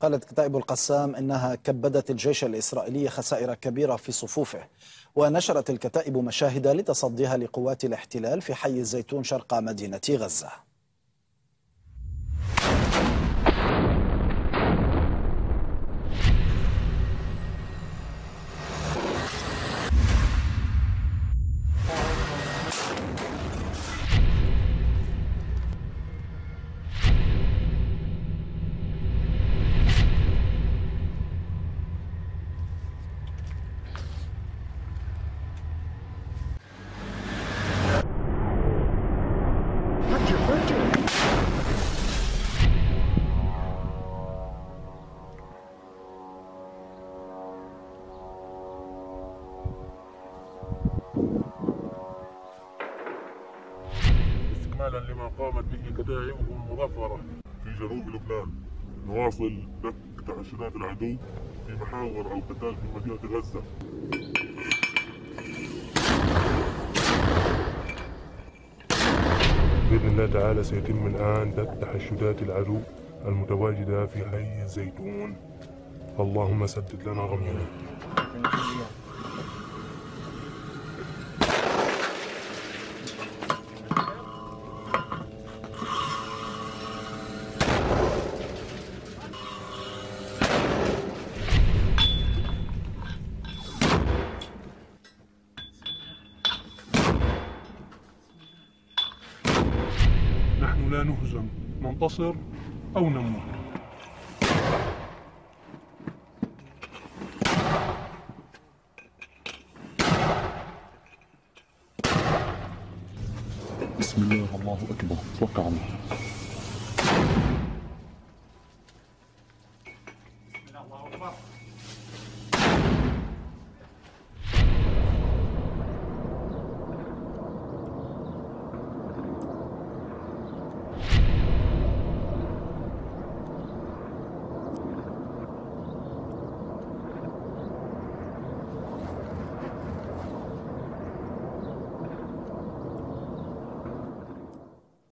قالت كتائب القسام إنها كبدت الجيش الإسرائيلي خسائر كبيرة في صفوفه ونشرت الكتائب مشاهد لتصديها لقوات الاحتلال في حي الزيتون شرق مدينة غزة. استكمالا لما قامت به كتائبهم المظفرة في جنوب لبنان نواصل دك تعشيرات العدو في محاور أو قتال في مدينة غزة. بإذن الله تعالى سيتم الآن دك تحشدات العدو المتواجدة في حي الزيتون اللهم سدد لنا رمينا نحن لا نهزم ننتصر أو نموت. بسم الله الله أكبر. على الله